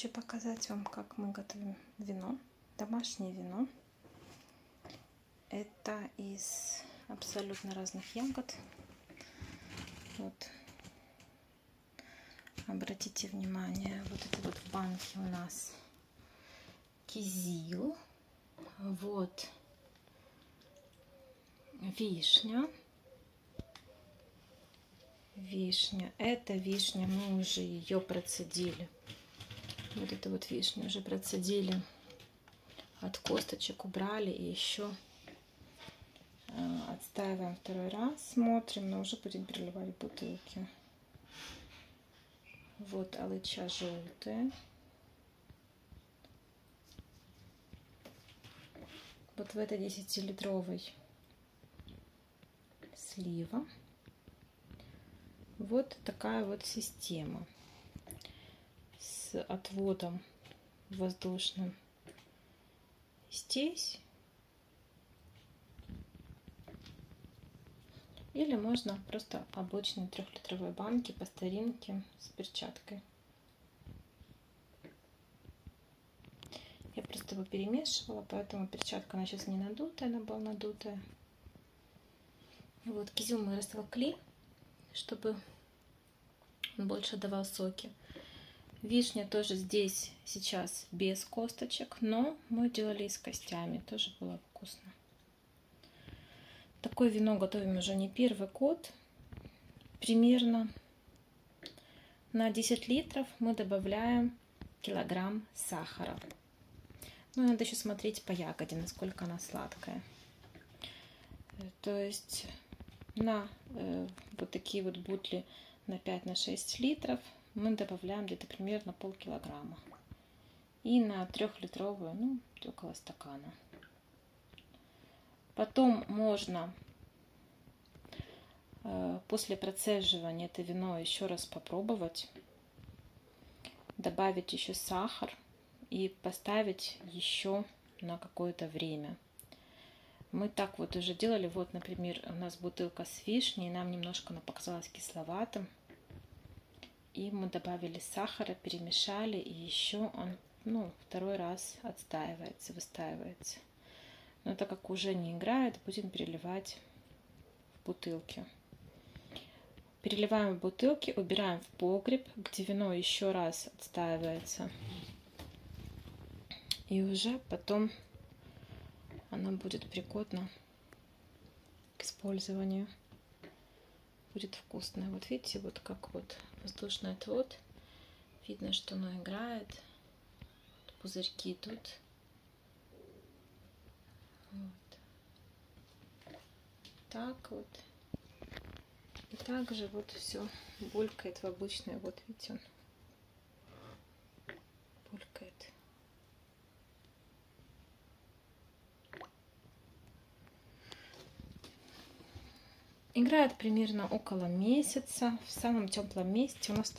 хочу показать вам, как мы готовим вино, домашнее вино. Это из абсолютно разных ягод. Вот. Обратите внимание, вот это вот в банке у нас кизил. Вот вишня. Вишня. Это вишня, мы уже ее процедили. Вот это вот вишня уже процедили. От косточек убрали и еще э, отстаиваем второй раз. Смотрим, но уже будем переливать бутылки. Вот алыча желтая. Вот в этой 10-литровой слива. Вот такая вот система отводом воздушным здесь. Или можно просто обычные трехлитровые банки по старинке с перчаткой. Я просто его перемешивала, поэтому перчатка она сейчас не надутая, она была надутая. Вот кизил мы растолкли, чтобы он больше давал соки. Вишня тоже здесь сейчас без косточек, но мы делали с костями, тоже было вкусно. Такое вино готовим уже не первый год. Примерно на 10 литров мы добавляем килограмм сахара. Ну, надо еще смотреть по ягоде, насколько она сладкая. То есть на э, вот такие вот бутли на 5-6 на литров мы добавляем где-то примерно полкилограмма. И на трехлитровую, ну, около стакана. Потом можно э, после процеживания это вино еще раз попробовать. Добавить еще сахар и поставить еще на какое-то время. Мы так вот уже делали. Вот, например, у нас бутылка с вишней, нам немножко она показалась кисловатым. И мы добавили сахара, перемешали, и еще он, ну, второй раз отстаивается, выстаивается. Но так как уже не играет, будем переливать в бутылки. Переливаем в бутылки, убираем в погреб, где вино еще раз отстаивается. И уже потом она будет пригодна к использованию. Будет вкусная. Вот видите, вот как вот воздушный отвод. Видно, что оно играет. Пузырьки идут. Вот. Так вот. И также вот все булькает в обычной. Вот видите, он булькает. Играет примерно около месяца в самом теплом месте. У нас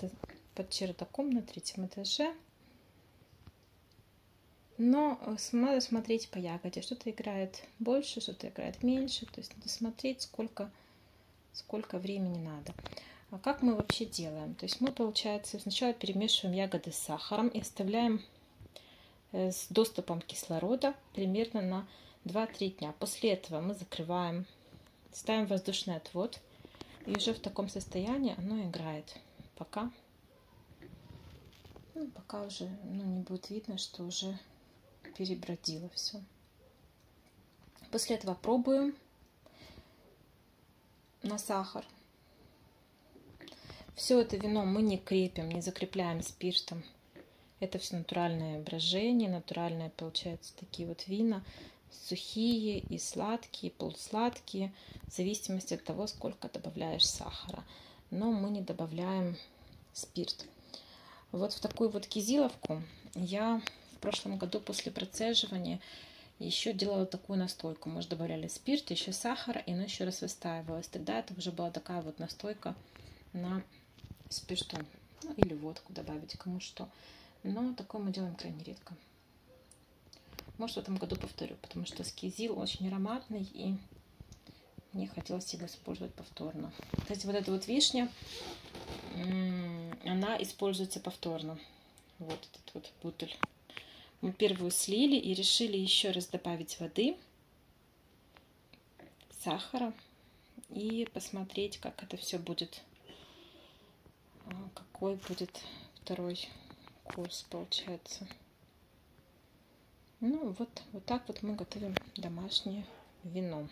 под чердаком на третьем этаже. Но э, надо смотреть по ягоде. Что-то играет больше, что-то играет меньше. То есть надо смотреть, сколько, сколько времени надо. А как мы вообще делаем? То есть мы, получается, сначала перемешиваем ягоды с сахаром и оставляем э, с доступом кислорода примерно на 2-3 дня. После этого мы закрываем Ставим воздушный отвод. И уже в таком состоянии оно играет. Пока, ну, пока уже ну, не будет видно, что уже перебродило все. После этого пробуем на сахар. Все это вино мы не крепим, не закрепляем спиртом. Это все натуральное брожение, натуральное, получается, такие вот вина сухие и сладкие, полусладкие, в зависимости от того, сколько добавляешь сахара. Но мы не добавляем спирт. Вот в такую вот кизиловку я в прошлом году после процеживания еще делала такую настойку. Мы же добавляли спирт, еще сахара, и она еще раз выстаивалась. Тогда это уже была такая вот настойка на спирту. Ну, или водку добавить, кому что. Но такое мы делаем крайне редко. Может, в этом году повторю, потому что скизил очень ароматный, и мне хотелось его использовать повторно. Кстати, вот эта вот вишня, она используется повторно. Вот этот вот бутыль. Мы первую слили и решили еще раз добавить воды, сахара и посмотреть, как это все будет, а, какой будет второй курс получается. Ну вот, вот так вот мы готовим домашнее вино.